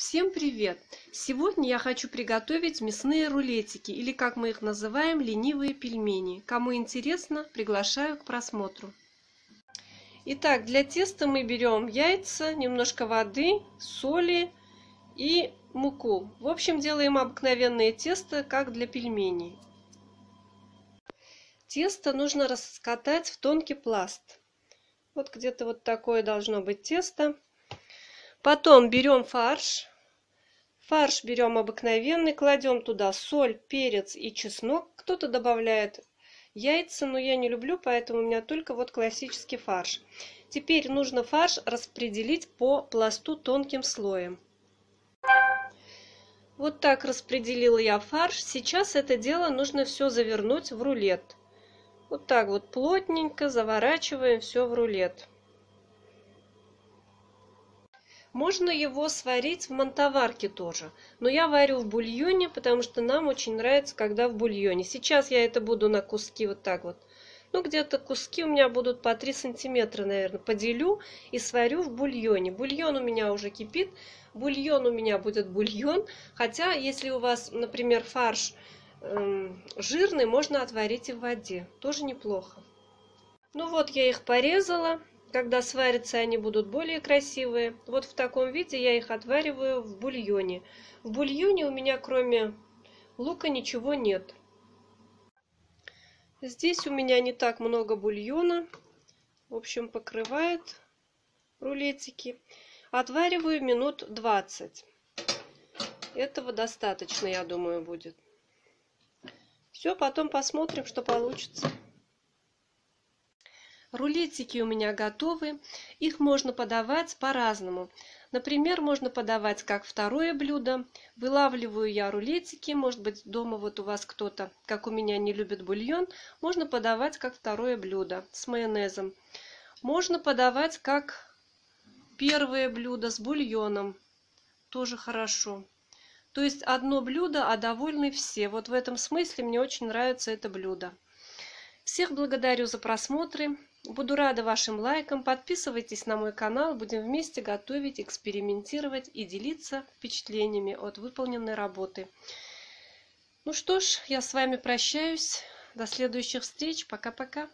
Всем привет! Сегодня я хочу приготовить мясные рулетики, или как мы их называем, ленивые пельмени. Кому интересно, приглашаю к просмотру. Итак, для теста мы берем яйца, немножко воды, соли и муку. В общем, делаем обыкновенное тесто, как для пельменей. Тесто нужно раскатать в тонкий пласт. Вот где-то вот такое должно быть тесто. Потом берем фарш. Фарш берем обыкновенный, кладем туда соль, перец и чеснок. Кто-то добавляет яйца, но я не люблю, поэтому у меня только вот классический фарш. Теперь нужно фарш распределить по пласту тонким слоем. Вот так распределила я фарш. Сейчас это дело нужно все завернуть в рулет. Вот так вот плотненько заворачиваем все в рулет. Можно его сварить в мантоварке тоже. Но я варю в бульоне, потому что нам очень нравится, когда в бульоне. Сейчас я это буду на куски вот так вот. Ну, где-то куски у меня будут по 3 сантиметра, наверное. Поделю и сварю в бульоне. Бульон у меня уже кипит. Бульон у меня будет бульон. Хотя, если у вас, например, фарш эм, жирный, можно отварить и в воде. Тоже неплохо. Ну вот, я их порезала. Когда сварятся, они будут более красивые. Вот в таком виде я их отвариваю в бульоне. В бульоне у меня кроме лука ничего нет. Здесь у меня не так много бульона. В общем, покрывает рулетики. Отвариваю минут 20. Этого достаточно, я думаю, будет. Все, потом посмотрим, что получится. Рулетики у меня готовы. Их можно подавать по-разному. Например, можно подавать как второе блюдо. Вылавливаю я рулетики. Может быть, дома вот у вас кто-то, как у меня, не любит бульон. Можно подавать как второе блюдо с майонезом. Можно подавать как первое блюдо с бульоном. Тоже хорошо. То есть одно блюдо, а довольны все. Вот в этом смысле мне очень нравится это блюдо. Всех благодарю за просмотры. Буду рада вашим лайкам. Подписывайтесь на мой канал. Будем вместе готовить, экспериментировать и делиться впечатлениями от выполненной работы. Ну что ж, я с вами прощаюсь. До следующих встреч. Пока-пока.